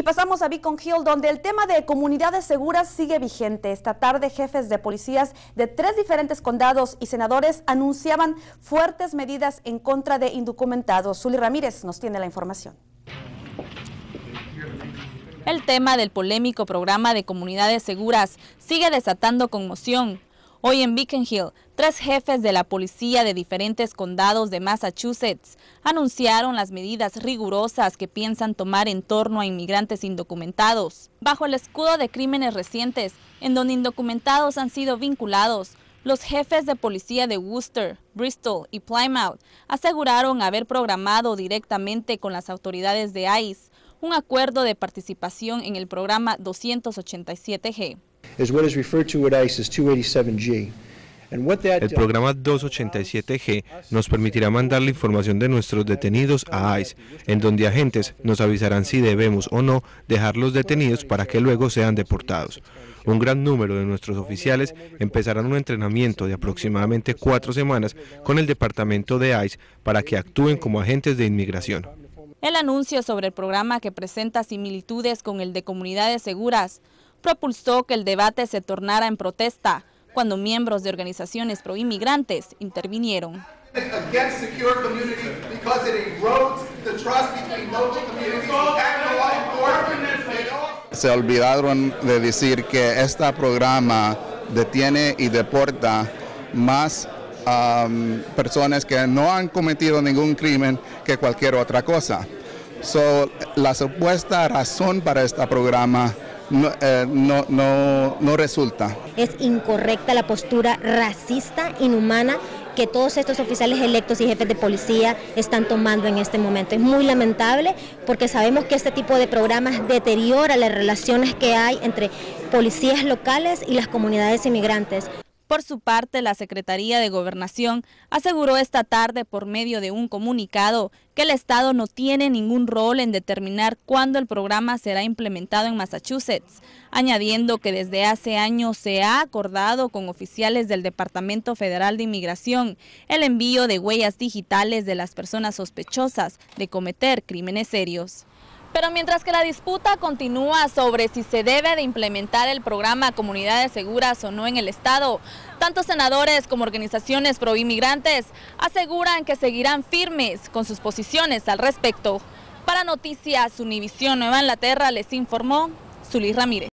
Y pasamos a Beacon Hill, donde el tema de comunidades seguras sigue vigente. Esta tarde, jefes de policías de tres diferentes condados y senadores anunciaban fuertes medidas en contra de indocumentados. Zuli Ramírez nos tiene la información. El tema del polémico programa de comunidades seguras sigue desatando conmoción. Hoy en Beacon Hill, tres jefes de la policía de diferentes condados de Massachusetts anunciaron las medidas rigurosas que piensan tomar en torno a inmigrantes indocumentados. Bajo el escudo de crímenes recientes, en donde indocumentados han sido vinculados, los jefes de policía de Worcester, Bristol y Plymouth aseguraron haber programado directamente con las autoridades de ICE un acuerdo de participación en el programa 287G. El programa 287G nos permitirá mandar la información de nuestros detenidos a ICE, en donde agentes nos avisarán si debemos o no dejarlos detenidos para que luego sean deportados. Un gran número de nuestros oficiales empezarán un entrenamiento de aproximadamente cuatro semanas con el departamento de ICE para que actúen como agentes de inmigración. El anuncio sobre el programa que presenta similitudes con el de comunidades seguras propulsó que el debate se tornara en protesta cuando miembros de organizaciones proinmigrantes intervinieron. Se olvidaron de decir que este programa detiene y deporta más um, personas que no han cometido ningún crimen que cualquier otra cosa. So, la supuesta razón para este programa eh, no, no, no, resulta. Es incorrecta la postura racista, inhumana que todos estos oficiales electos y jefes de policía están tomando en este momento. Es muy lamentable porque sabemos que este tipo de programas deteriora las relaciones que hay entre policías locales y las comunidades inmigrantes. Por su parte, la Secretaría de Gobernación aseguró esta tarde por medio de un comunicado que el Estado no tiene ningún rol en determinar cuándo el programa será implementado en Massachusetts, añadiendo que desde hace años se ha acordado con oficiales del Departamento Federal de Inmigración el envío de huellas digitales de las personas sospechosas de cometer crímenes serios. Pero mientras que la disputa continúa sobre si se debe de implementar el programa Comunidades Seguras o no en el Estado, tanto senadores como organizaciones pro-inmigrantes aseguran que seguirán firmes con sus posiciones al respecto. Para Noticias Univisión Nueva Inglaterra les informó Zulí Ramírez.